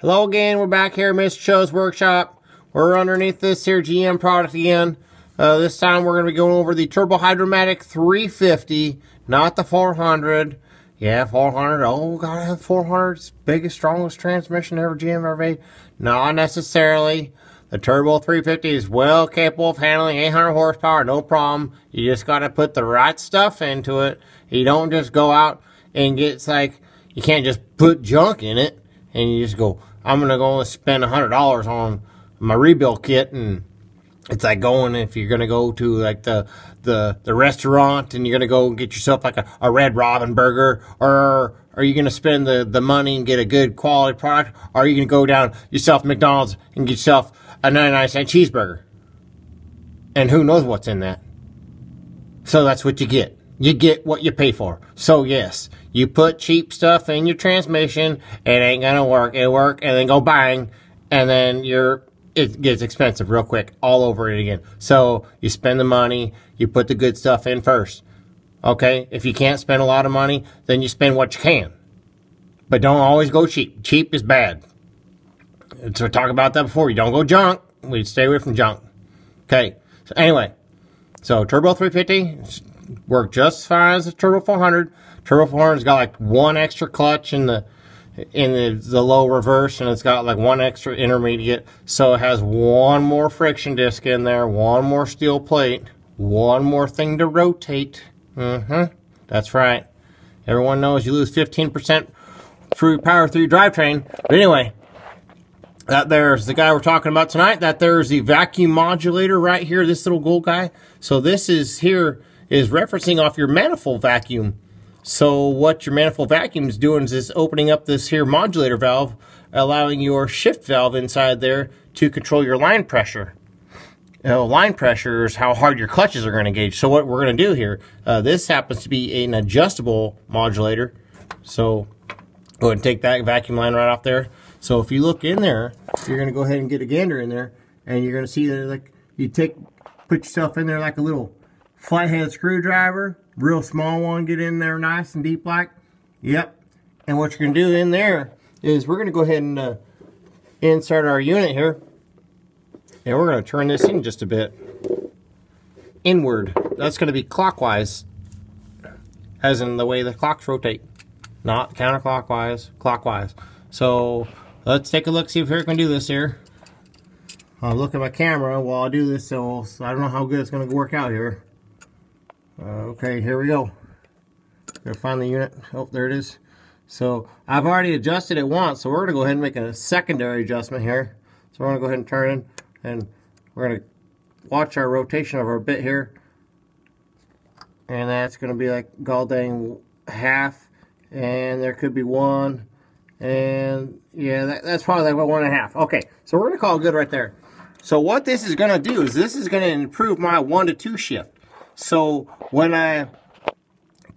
Hello again, we're back here at Mr. Cho's Workshop. We're underneath this here GM product again. Uh, this time we're going to be going over the Turbo Hydramatic 350, not the 400. Yeah, 400. Oh, gotta have 400. It's biggest, strongest transmission ever GM ever made. Not necessarily. The Turbo 350 is well capable of handling 800 horsepower, no problem. You just gotta put the right stuff into it. You don't just go out and get like, you can't just put junk in it and you just go, I'm gonna go and spend $100 on my rebuild kit. And it's like going if you're gonna go to like the the the restaurant and you're gonna go get yourself like a, a red robin burger or are you gonna spend the the money and get a good quality product or are you gonna go down yourself McDonald's and get yourself a 99 cent cheeseburger? And who knows what's in that? So that's what you get you get what you pay for so yes you put cheap stuff in your transmission it ain't gonna work it'll work and then go bang and then you're it gets expensive real quick all over it again. So you spend the money, you put the good stuff in first. Okay? If you can't spend a lot of money, then you spend what you can. But don't always go cheap. Cheap is bad. So we talked about that before. You don't go junk. We stay away from junk. Okay. So anyway, so Turbo 350 worked just fine as a Turbo 400. Turbo 400's got like one extra clutch in the in the, the low reverse and it's got like one extra intermediate. So it has one more friction disc in there one more steel plate one more thing to rotate. Mm-hmm. That's right. Everyone knows you lose 15% through power through drivetrain. But anyway that there's the guy we're talking about tonight. That there's the vacuum modulator right here. This little gold guy. So this is here is referencing off your manifold vacuum so what your manifold vacuum is doing is it's opening up this here modulator valve, allowing your shift valve inside there to control your line pressure. Know, line pressure is how hard your clutches are going to gauge. So what we're going to do here, uh, this happens to be an adjustable modulator. So go ahead and take that vacuum line right off there. So if you look in there, you're going to go ahead and get a gander in there, and you're going to see that like you take, put yourself in there like a little flathead screwdriver, real small one, get in there nice and deep like. Yep. And what you're going to do in there is we're going to go ahead and uh, insert our unit here. And we're going to turn this in just a bit. Inward. That's going to be clockwise. As in the way the clocks rotate. Not counterclockwise, clockwise. So let's take a look, see if we can do this here. I'll look at my camera while I do this, so I don't know how good it's going to work out here. Uh, okay, here we go. Gotta find the unit. Oh, there it is. So I've already adjusted it once, so we're gonna go ahead and make a secondary adjustment here. So we're gonna go ahead and turn in, and we're gonna watch our rotation of our bit here. And that's gonna be like Galdang half, and there could be one, and yeah, that, that's probably like one and a half. Okay, so we're gonna call good right there. So what this is gonna do is this is gonna improve my one to two shift. So when I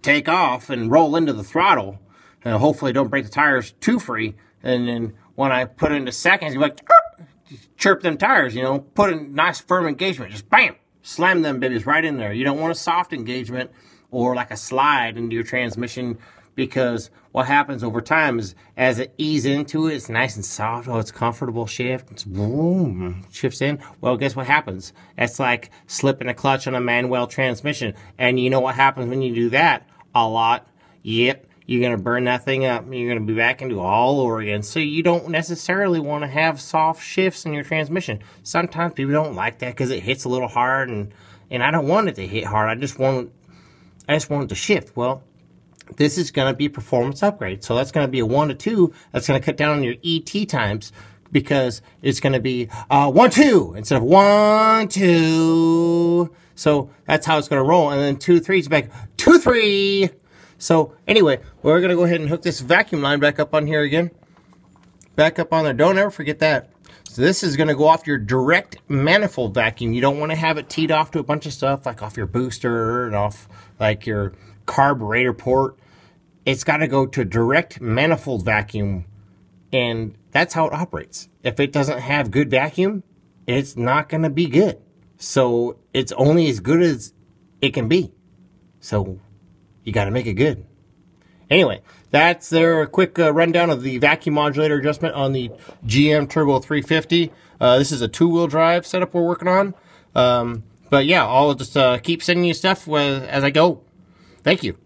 take off and roll into the throttle, and hopefully don't break the tires too free, and then when I put it into seconds, you're like chirp them tires, you know, put a nice firm engagement, just bam, slam them babies right in there. You don't want a soft engagement or like a slide into your transmission because what happens over time is as it ease into it, it's nice and soft. Oh, it's comfortable shift. It's boom, shifts in. Well, guess what happens? It's like slipping a clutch on a manual transmission. And you know what happens when you do that? A lot. Yep. You're going to burn that thing up. You're going to be back into all over again. So you don't necessarily want to have soft shifts in your transmission. Sometimes people don't like that because it hits a little hard and, and I don't want it to hit hard. I just want I just want it to shift. Well, this is going to be performance upgrade. So that's going to be a 1 to 2. That's going to cut down on your ET times because it's going to be uh, 1, 2 instead of 1, 2. So that's how it's going to roll. And then 2, 3 is back 2, 3. So anyway, we're going to go ahead and hook this vacuum line back up on here again. Back up on there. Don't ever forget that. So this is going to go off your direct manifold vacuum. You don't want to have it teed off to a bunch of stuff like off your booster and off like your carburetor port. It's got to go to direct manifold vacuum, and that's how it operates. If it doesn't have good vacuum, it's not going to be good. So it's only as good as it can be. So you got to make it good. Anyway, that's their quick uh, rundown of the vacuum modulator adjustment on the GM Turbo 350. Uh, this is a two-wheel drive setup we're working on. Um, but yeah, I'll just uh, keep sending you stuff as I go. Thank you.